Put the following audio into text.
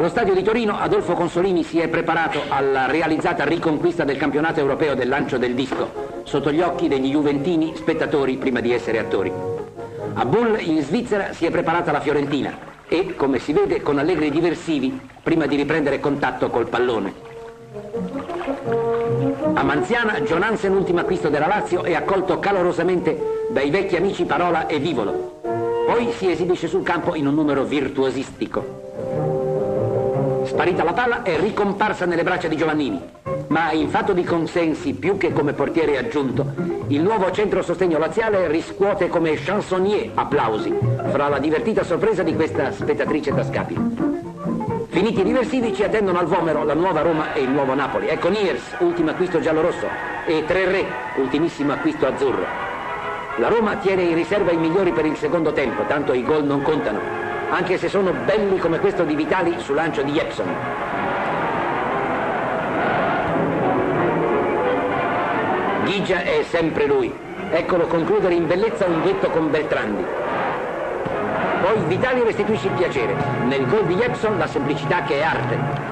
Allo stadio di Torino Adolfo Consolini si è preparato alla realizzata riconquista del campionato europeo del lancio del disco, sotto gli occhi degli juventini spettatori prima di essere attori. A Bull in Svizzera si è preparata la Fiorentina e, come si vede, con allegri diversivi prima di riprendere contatto col pallone. A Manziana, John Hansen, ultimo acquisto della Lazio, è accolto calorosamente dai vecchi amici Parola e Vivolo. Poi si esibisce sul campo in un numero virtuosistico. Sparita la palla è ricomparsa nelle braccia di Giovannini, ma in fatto di consensi più che come portiere aggiunto, il nuovo centro sostegno laziale riscuote come chansonnier applausi fra la divertita sorpresa di questa spettatrice tascabile. Finiti i diversivi ci attendono al Vomero la nuova Roma e il nuovo Napoli. Ecco Niers, ultimo acquisto giallo-rosso, e Tre ultimissimo acquisto azzurro. La Roma tiene in riserva i migliori per il secondo tempo, tanto i gol non contano, anche se sono belli come questo di Vitali su lancio di Jepson. Ghigia è sempre lui. Eccolo concludere in bellezza un duetto con Beltrandi. Poi Vitali restituisce il piacere. Nel gol di Jepson la semplicità che è arte.